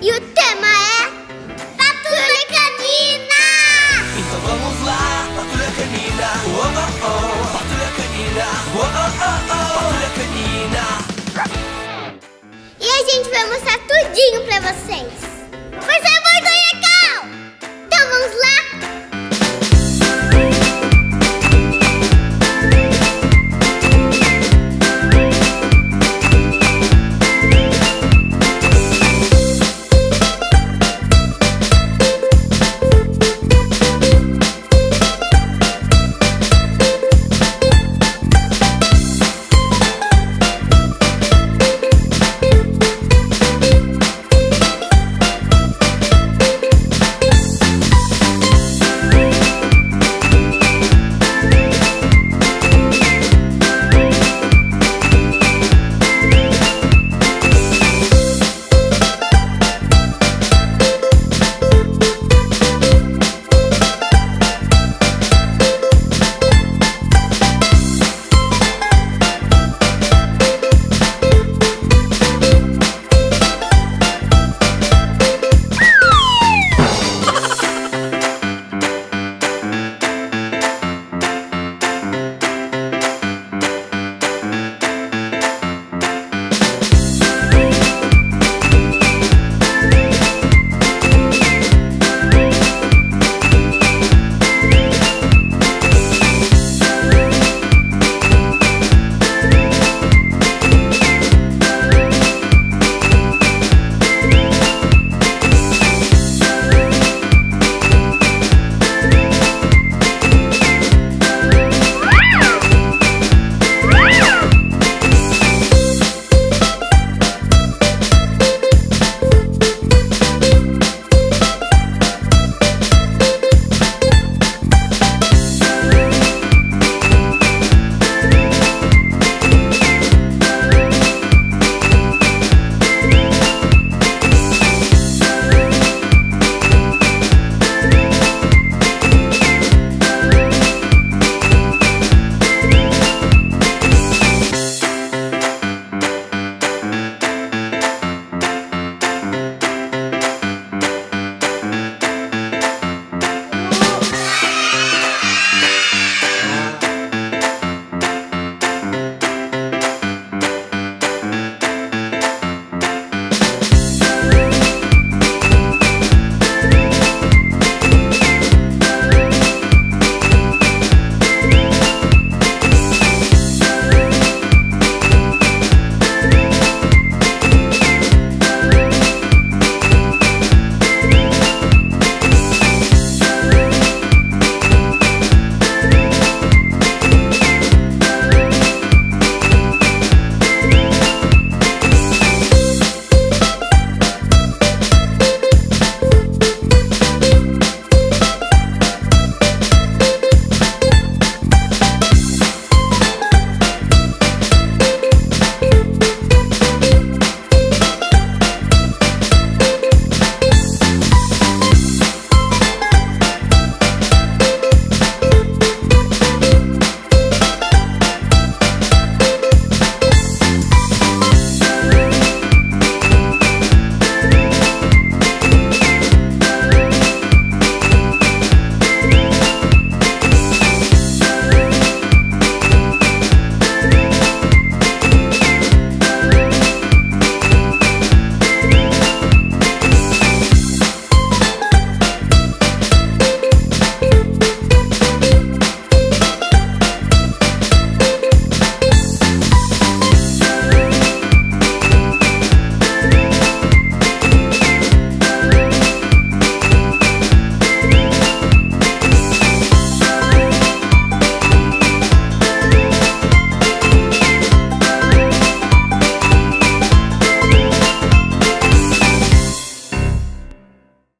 e o tema é Patrulha Canina! Então vamos lá, Patrulha Canina, oh oh oh, Patrulha Canina, oh oh oh, oh. Patrulha Canina. E a gente vai mostrar tudinho pra vocês. Por favor,